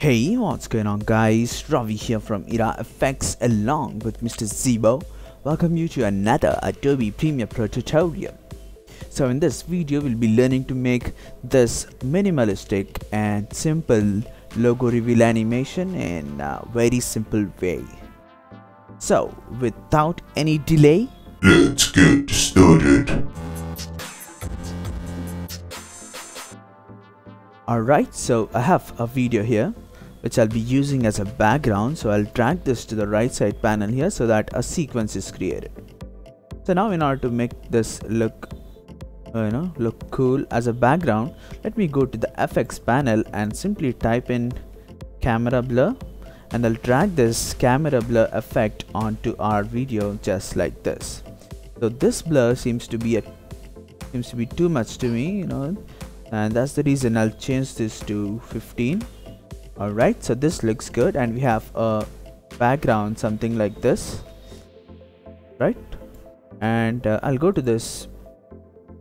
Hey, what's going on guys? Ravi here from iraFX along with Mr. Zebo. Welcome you to another Adobe Premiere Pro tutorial. So in this video, we'll be learning to make this minimalistic and simple logo reveal animation in a very simple way. So without any delay, Let's get started. Alright, so I have a video here which I'll be using as a background. So I'll drag this to the right side panel here so that a sequence is created. So now in order to make this look uh, you know look cool as a background let me go to the FX panel and simply type in camera blur and I'll drag this camera blur effect onto our video just like this so this blur seems to be a seems to be too much to me you know and that's the reason I'll change this to 15 alright so this looks good and we have a background something like this right? And uh, I'll go to this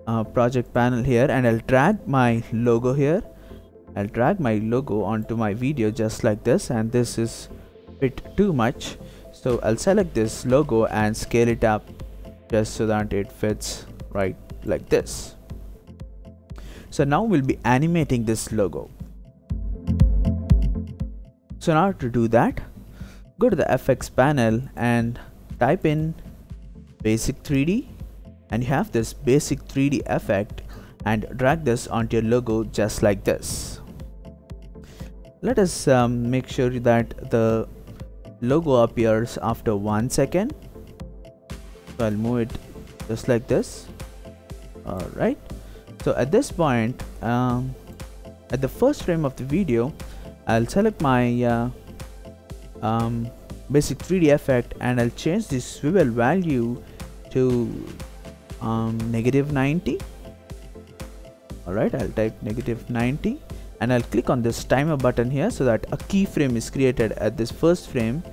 uh, project panel here and I'll drag my logo here. I'll drag my logo onto my video just like this and this is a bit too much. So I'll select this logo and scale it up just so that it fits right like this. So now we'll be animating this logo so in order to do that. Go to the fx panel and type in basic 3d and you have this basic 3d effect and drag this onto your logo just like this. Let us um, make sure that the logo appears after one second. So I'll move it just like this. Alright. So at this point um, at the first frame of the video I'll select my uh, um, basic 3d effect and I'll change this swivel value to um, negative 90 alright I'll type negative 90 and I'll click on this timer button here so that a keyframe is created at this first frame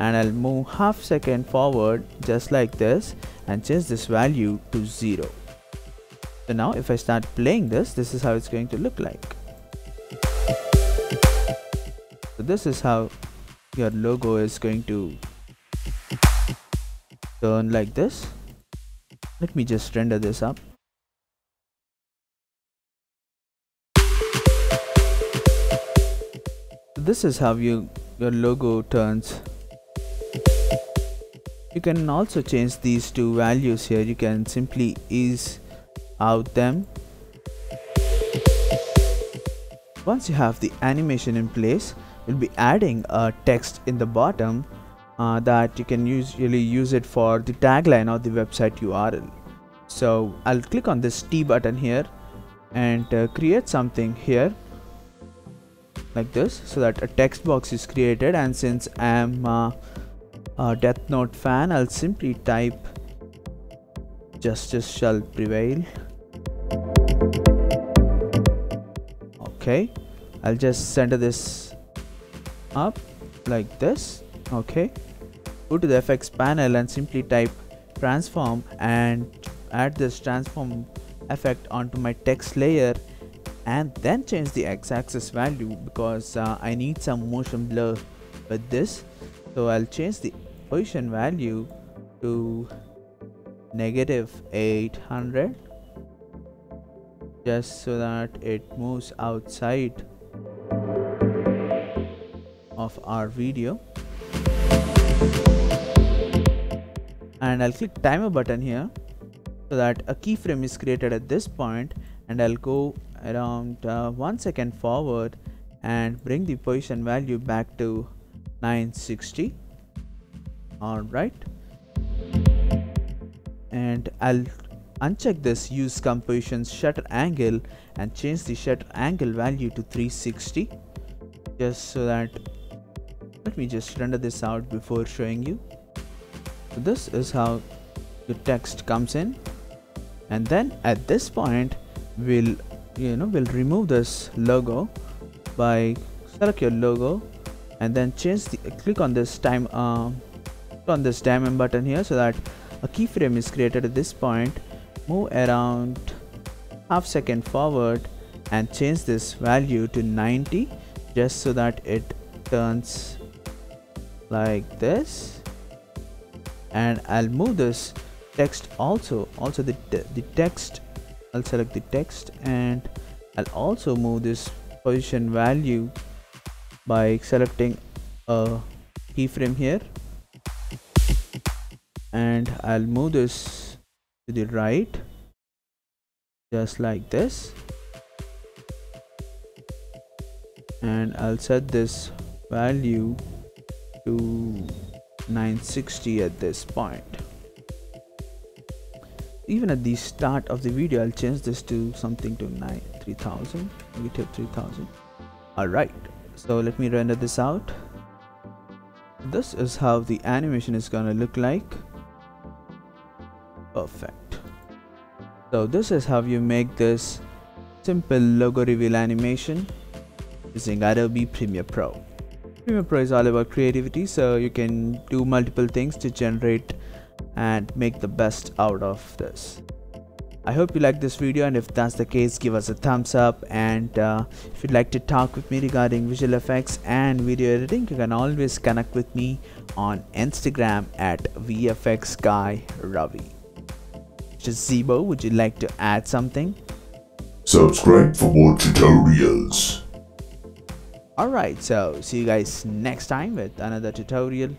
and I'll move half second forward just like this and change this value to 0 so now if I start playing this this is how it's going to look like so this is how your logo is going to turn like this. Let me just render this up. So this is how you your logo turns. You can also change these two values here. You can simply ease out them. Once you have the animation in place we'll be adding a text in the bottom uh, that you can usually use it for the tagline or the website URL so I'll click on this T button here and uh, create something here like this so that a text box is created. And since I am uh, a Death Note fan I'll simply type justice shall prevail. Okay. I'll just center this up like this okay. Go to the FX panel and simply type transform and add this transform effect onto my text layer and then change the x-axis value because uh, I need some motion blur with this. So I'll change the position value to negative 800 just so that it moves outside of our video. And I'll click timer button here so that a keyframe is created at this point and I'll go around uh, one second forward and bring the position value back to 960 alright and I'll uncheck this use composition shutter angle and change the shutter angle value to 360 just so that let me just render this out before showing you. So this is how the text comes in. And then at this point we'll you know we'll remove this logo by select your logo and then change the click on this time uh, on this diamond button here so that a keyframe is created at this point. Move around half second forward and change this value to 90 just so that it turns like this. And I'll move this text also also the, the text I'll select the text and I'll also move this position value by selecting a keyframe here. And I'll move this to the right just like this. And I'll set this value to 960 at this point. Even at the start of the video I'll change this to something to 9 3000 negative 3000 alright so let me render this out. This is how the animation is gonna look like. Perfect. So this is how you make this simple logo reveal animation using Adobe Premiere Pro Pro is all about creativity so you can do multiple things to generate and make the best out of this I hope you like this video and if that's the case give us a thumbs up and uh, if you'd like to talk with me regarding visual effects and video editing you can always connect with me on Instagram at VFX Guy Ravi. Just Zebo, would you like to add something? Subscribe for more tutorials. Alright, so see you guys next time with another tutorial.